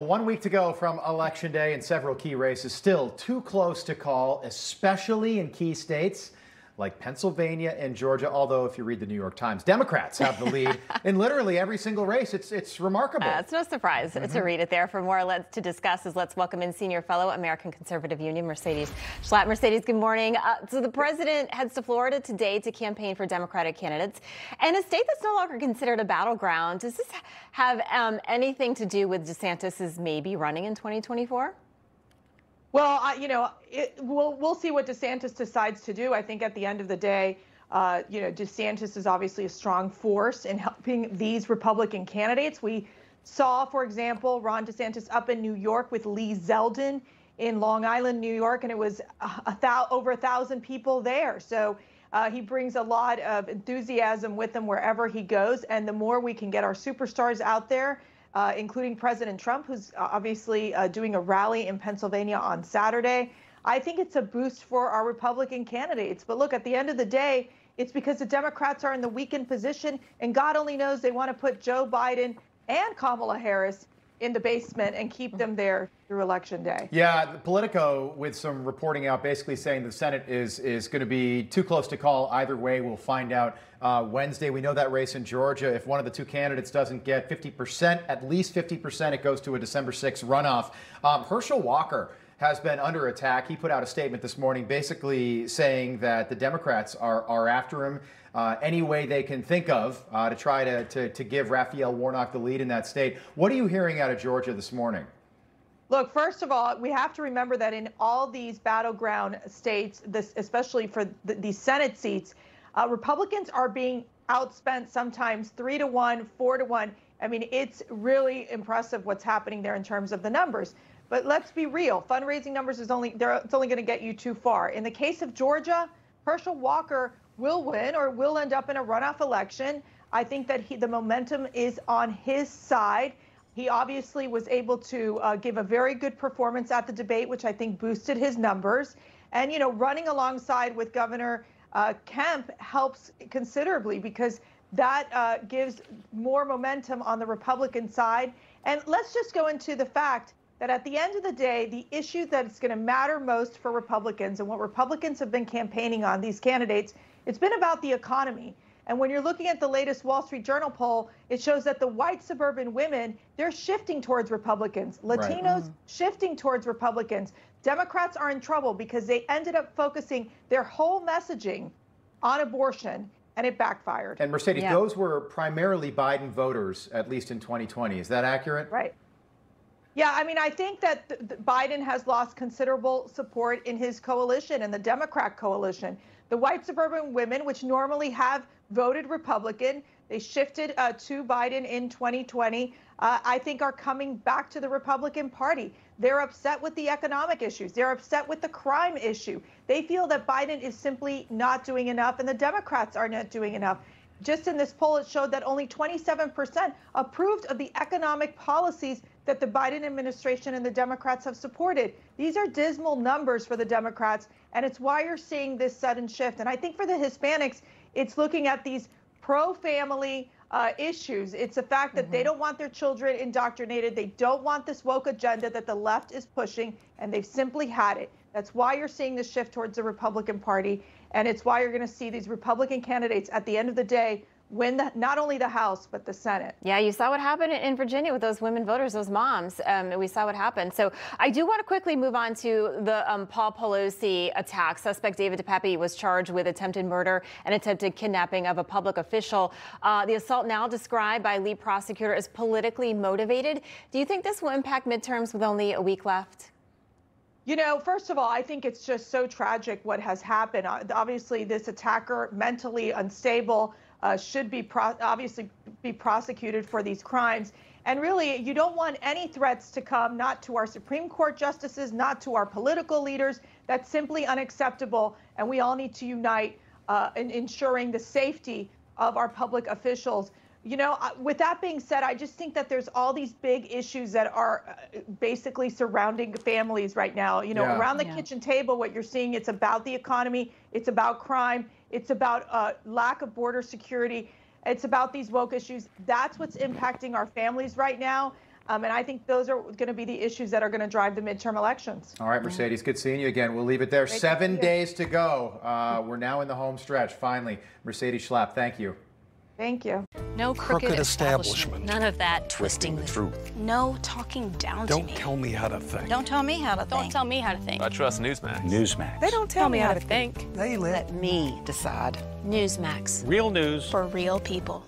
One week to go from Election Day and several key races. Still too close to call, especially in key states like Pennsylvania and Georgia. Although, if you read the New York Times, Democrats have the lead in literally every single race. It's it's remarkable. Uh, it's no surprise mm-hmm. to read it there. For more let's to discuss is let's welcome in senior fellow American Conservative Union Mercedes Schlapp. Mercedes, good morning. Uh, so the president heads to Florida today to campaign for Democratic candidates, and a state that's no longer considered a battleground. Does this have um, anything to do with DeSantis's maybe running in 2024? Well, I, you know, it, we'll we'll see what DeSantis decides to do. I think at the end of the day, uh, you know, DeSantis is obviously a strong force in helping these Republican candidates. We saw, for example, Ron DeSantis up in New York with Lee Zeldin in Long Island, New York, and it was a, thou- over a thousand people there. So uh, he brings a lot of enthusiasm with him wherever he goes. And the more we can get our superstars out there, uh, including President Trump, who's uh, obviously uh, doing a rally in Pennsylvania on Saturday. I think it's a boost for our Republican candidates. But look, at the end of the day, it's because the Democrats are in the weakened position, and God only knows they want to put Joe Biden and Kamala Harris in the basement and keep them there through election day. Yeah, Politico with some reporting out basically saying the Senate is is going to be too close to call either way. We'll find out uh, Wednesday. We know that race in Georgia. If one of the two candidates doesn't get 50%, at least 50%, it goes to a December 6th runoff. Um, Herschel Walker has been under attack. He put out a statement this morning basically saying that the Democrats are, are after him uh, any way they can think of uh, to try to, to, to give Raphael Warnock the lead in that state. What are you hearing out of Georgia this morning? Look, first of all, we have to remember that in all these battleground states, this, especially for the, these Senate seats, uh, Republicans are being outspent sometimes three to one, four to one. I mean, it's really impressive what's happening there in terms of the numbers. But let's be real. Fundraising numbers is only it's only going to get you too far. In the case of Georgia, Herschel Walker will win or will end up in a runoff election. I think that he, the momentum is on his side. He obviously was able to uh, give a very good performance at the debate, which I think boosted his numbers. And, you know, running alongside with Governor uh, Kemp helps considerably because that uh, gives more momentum on the Republican side. And let's just go into the fact that at the end of the day, the issue that's going to matter most for Republicans and what Republicans have been campaigning on, these candidates, it's been about the economy. And when you're looking at the latest Wall Street Journal poll, it shows that the white suburban women, they're shifting towards Republicans. Latinos right. mm-hmm. shifting towards Republicans. Democrats are in trouble because they ended up focusing their whole messaging on abortion and it backfired. And Mercedes, yeah. those were primarily Biden voters, at least in 2020. Is that accurate? Right. Yeah, I mean, I think that Biden has lost considerable support in his coalition and the Democrat coalition. The white suburban women, which normally have voted Republican, they shifted uh, to Biden in 2020. Uh, I think are coming back to the Republican Party. They're upset with the economic issues. They're upset with the crime issue. They feel that Biden is simply not doing enough, and the Democrats are not doing enough. Just in this poll, it showed that only 27% approved of the economic policies that the Biden administration and the Democrats have supported. These are dismal numbers for the Democrats, and it's why you're seeing this sudden shift. And I think for the Hispanics, it's looking at these pro family uh, issues. It's the fact that mm-hmm. they don't want their children indoctrinated. They don't want this woke agenda that the left is pushing, and they've simply had it. That's why you're seeing the shift towards the Republican Party. And it's why you're going to see these Republican candidates at the end of the day win the, not only the House but the Senate. Yeah, you saw what happened in Virginia with those women voters, those moms. Um, we saw what happened. So I do want to quickly move on to the um, Paul Pelosi attack. Suspect David DePape was charged with attempted murder and attempted kidnapping of a public official. Uh, the assault now described by lead prosecutor as politically motivated. Do you think this will impact midterms with only a week left? You know, first of all, I think it's just so tragic what has happened. Uh, obviously, this attacker, mentally unstable, uh, should be obviously be prosecuted for these crimes. And really, you don't want any threats to come, not to our Supreme Court justices, not to our political leaders. That's simply unacceptable. And we all need to unite uh, in ensuring the safety of our public officials. You know, with that being said, I just think that there's all these big issues that are uh, basically surrounding families right now. You know, yeah. around the yeah. kitchen table, what you're seeing, it's about the economy, it's about crime, it's about uh, lack of border security, it's about these woke issues. That's what's impacting our families right now. Um, and I think those are going to be the issues that are going to drive the midterm elections. All right, Mercedes, good seeing you again. We'll leave it there. Great Seven to days to go. Uh, we're now in the home stretch, finally. Mercedes Schlapp, thank you. Thank you. No crooked, Crooked establishment. establishment. None of that twisting the truth. No talking down to Don't tell me how to think. Don't tell me how to Don't think. tell me how to think. I trust Newsmax. Newsmax. They don't tell, me how to think. They let me decide. Newsmax real news for real people.